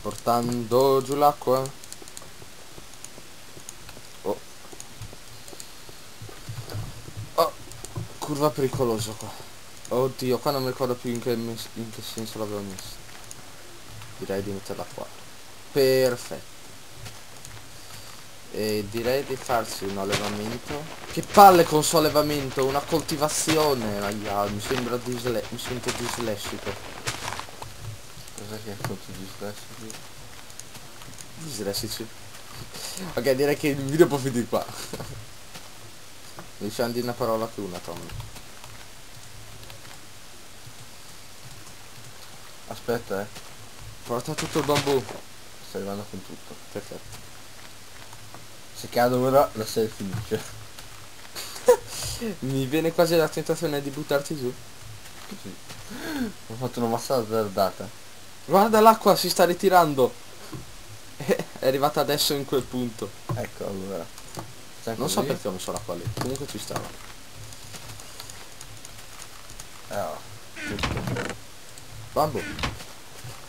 portando giù l'acqua. Oh. Oh, curva pericolosa qua. Oddio, qua non mi ricordo più in che, in che senso l'avevo messo. Direi di metterla qua. Perfetto. E direi di farsi un allevamento. Che palle con sollevamento, una coltivazione. Aia, mi sembra disle mi sento dislessico. Cos'è che è tutto dislessici? Dislessici. Ok, direi che il video può finire qua. Diciamo di una parola più una, Tom. Aspetta, eh. Porta tutto il bambù. Sto arrivando con tutto. Perfetto. Se cado ora la serie finisce. Mi viene quasi la tentazione di buttarti giù. Così. Ho fatto una massa azzardata. Guarda l'acqua, si sta ritirando. È arrivata adesso in quel punto. Ecco allora. Non so perché ho messo l'acqua lì. Comunque ci stava. Eh, oh. Bambù.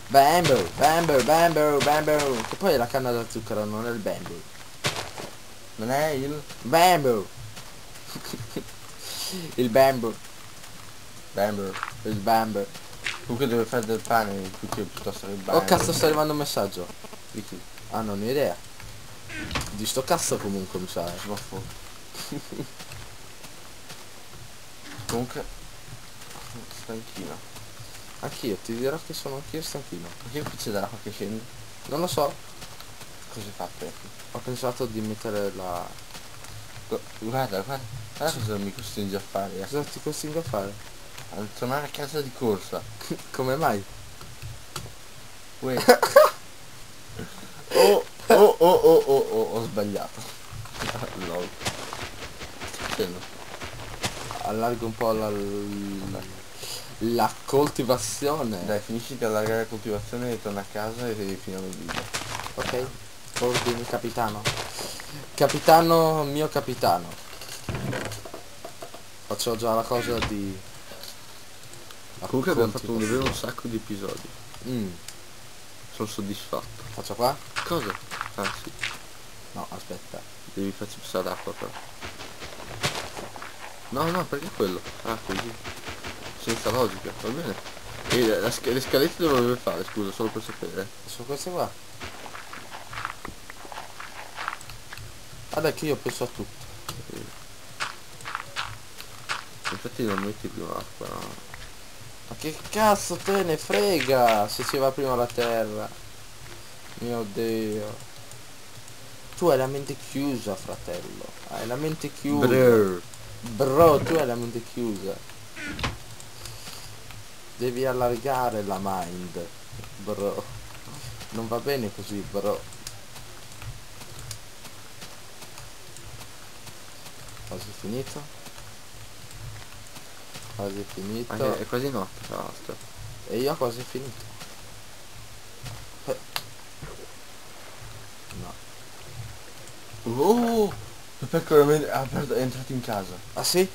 Bamboo, bamboo, bamboo, bamboo. Che poi è la canna da zucchero, non è il bamboo. Non è il Bamboo. il bamboo. Bamber. Il bamboo. Comunque deve fare del pane più- piuttosto che il bamber. Oh cazzo sta arrivando un messaggio. Di chi? Ah non ho idea. Di sto cazzo comunque mi sa. Sbaffo. Comunque stanchino. Anch'io, ti dirò che sono anch'io stanchino. Ma che pizza dell'acqua che scende? Non lo so. Cosa hai fatto? Ho pensato di mettere la... Gu- Guarda, guarda, guarda cosa mi costringe a fare. eh. Cosa ti costringo a fare? A tornare a casa di corsa. Come mai? Uè. oh, oh, oh, oh, oh, oh, ho sbagliato. Lol. Allargo un po' la... la, la coltivazione. Dai, finisci di allargare la coltivazione e torna a casa e finiamo il video. Ok. Ordini capitano. Capitano, mio capitano. Faccio già la cosa di... Comunque abbiamo fatto un davvero un sacco di episodi. Mm, Sono soddisfatto. faccio qua? Cosa? Ah sì, No, aspetta. devi farci passare l'acqua però. No, no, perché quello? Ah, così. Senza logica, va bene. E la- la le scalette dove fare, scusa, solo per sapere. Sono queste qua. Guarda che io penso a tutto. Infatti non metti prima l'acqua, no. Ma che cazzo te ne frega se ci va prima la terra? Mio dio. Tu hai la mente chiusa, fratello. Hai la mente chiusa. Brr. Bro, tu hai la mente chiusa. Devi allargare la mind. Bro. Non va bene così, bro. Quasi finito. Quasi finito. Anche- è quasi notte, tra l'altro. E io ho quasi finito. Eh. No. Oh! Me- è aperta- è entrata in casa. Ah sì?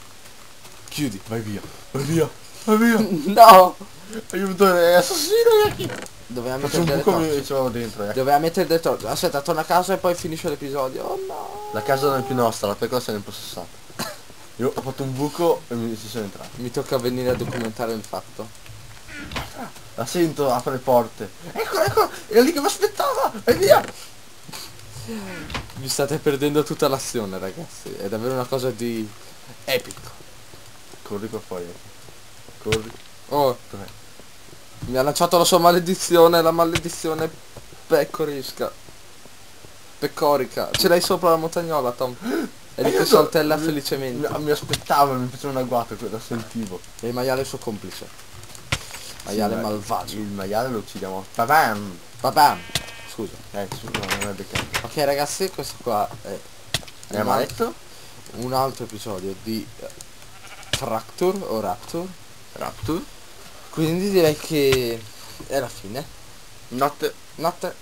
Chiudi. Vai via, vai via, vai via. No! Aiuto, è assassino, Yaki. Doveva mettere ce l'ho dentro, Yaki. Doveva mettere delle torce. Aspetta, torna a casa e poi finisce l'episodio. Oh no! La casa non è più nostra, la pecora se n'è impossessata. Io ho fatto un buco e mi ci sono entrato. Mi tocca venire a documentare il fatto. La sento, apre le porte. Ecco, ecco, era lì che mi aspettava, vai via. Vi state perdendo tutta l'azione ragazzi. È davvero una cosa di epico. Corri qua fuori, Yaki. Corri. Oh, mi ha lanciato la sua maledizione, la maledizione pecorisca. Pecorica. Ce l'hai sopra la montagnola, Tom. E Aiuto! saltella Mi- felicemente. Mi, mi aspettava, mi faceva un agguato, quello sentivo. E il maiale è suo complice. Maiale Sì, ma- malvagio. Il maiale lo uccidiamo. Babam! Babam! Scusa. Eh, no, non è beccato. Ok ragazzi, questo qua è È un, un altro episodio di eh, Fracture o Rapture. Rapture? Quindi direi che è la fine. Notte. Notte.